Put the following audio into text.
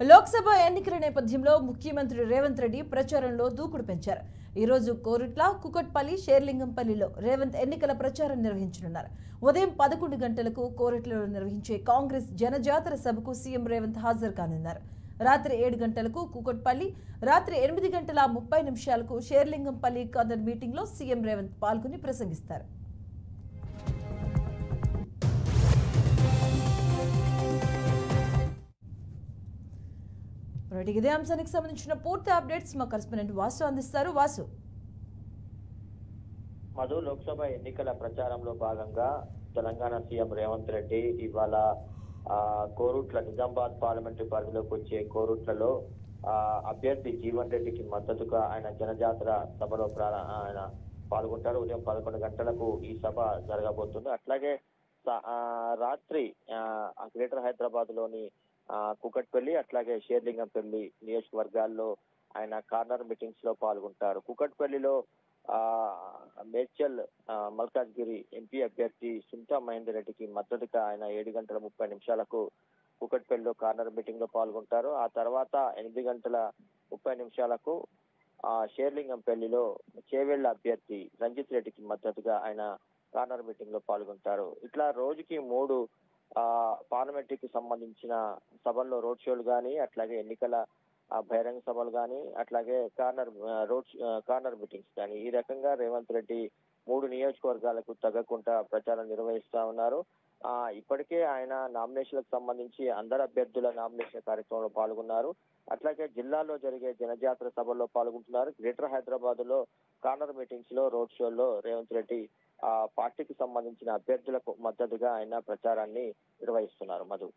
లోక్సభ ఎన్నికల నేపథ్యంలో ముఖ్యమంత్రి రేవంత్ రెడ్డి ప్రచారంలో దూకుడు పెంచారు. ఈరోజు కోరుట్ల కుకట్పల్లి షేర్లింగంపల్లిలో రేవంత్ ఎన్నికల ప్రచారం నిర్వహించనున్నారు. ఉదయం పదకొండు గంటలకు కోరుట్లలో నిర్వహించే కాంగ్రెస్ జనజాతర సభకు సీఎం రేవంత్ హాజరు కానున్నారు. రాత్రి ఏడు గంటలకు కుకట్పల్లి రాత్రి ఎనిమిది గంటల ముప్పై నిమిషాలకు షేర్లింగంపల్లి కదర్ మీటింగ్లో సీఎం రేవంత్ పాల్గొని ప్రసంగిస్తారు. రైట్, ఇదే అంశానికి సంబంధించిన పూర్తి అప్డేట్స్ మా కరెస్పాండెంట్ వాసు అందిస్తారు. వాసు. మధు లోక్సభ ఎన్నికల ప్రచారంలో భాగంగా తెలంగాణ సీఎం రేవంత్ రెడ్డి ఇవాళ కోరుట్ల నిజామాబాద్ పార్లమెంటరీ పరిధిలోకి వచ్చే కోరుట్లలో అభ్యర్థి జీవన్ రెడ్డికి మద్దతుగా ఆయన జనజాతర సభలో ఆయన పాల్గొంటారు. ఉదయం పదకొండు గంటలకు ఈ సభ జరగబోతుంది. అట్లాగే రాత్రి గ్రేటర్ హైదరాబాద్లోని కుకట్పల్లి అట్లాగే షేర్లింగంపల్లి నియోజకవర్గాల్లో ఆయన కార్నర్ మీటింగ్స్లో పాల్గొంటారు కుకట్పల్లిలో ఆ మేడ్చల్ మల్కాజ్గిరి ఎంపీ అభ్యర్థి సుంతా మహేందర్ రెడ్డికి మద్దతుగా ఆయన ఏడు గంటల ముప్పై నిమిషాలకు కుకట్పల్లిలో కార్నర్ మీటింగ్లో పాల్గొంటారు. ఆ తర్వాత ఎనిమిది గంటల ముప్పై నిమిషాలకు ఆ షేర్లింగంపల్లిలో చేవెళ్ళ అభ్యర్థి రంజిత్ రెడ్డికి మద్దతుగా ఆయన కార్నర్ మీటింగ్లో పాల్గొంటారు. ఇట్లా రోజుకి మూడు ఆ పార్లమెంటరీకి సంబంధించిన సభల్లో రోడ్ షోలు కానీ అట్లాగే ఎన్నికల బహిరంగ సభలు కానీ అట్లాగే కార్నర్ రోడ్ కార్నర్ మీటింగ్స్ కానీ ఈ రకంగా రేవంత్ రెడ్డి మూడు నియోజకవర్గాలకు తగ్గకుండా ప్రచారం నిర్వహిస్తా ఉన్నారు. ఆ ఇప్పటికే ఆయన నామినేషన్లకు సంబంధించి అందరు అభ్యర్థుల నామినేషన్ కార్యక్రమంలో పాల్గొన్నారు. అట్లాగే జిల్లాలో జరిగే జనజాతర సభల్లో పాల్గొంటున్నారు. గ్రేటర్ హైదరాబాద్లో కార్నర్ మీటింగ్స్లో రోడ్ షోల్లో రేవంత్ రెడ్డి ఆ పార్టీకి సంబంధించిన అభ్యర్థులకు మద్దతుగా ఆయన ప్రచారాన్ని నిర్వహిస్తున్నారు. మధు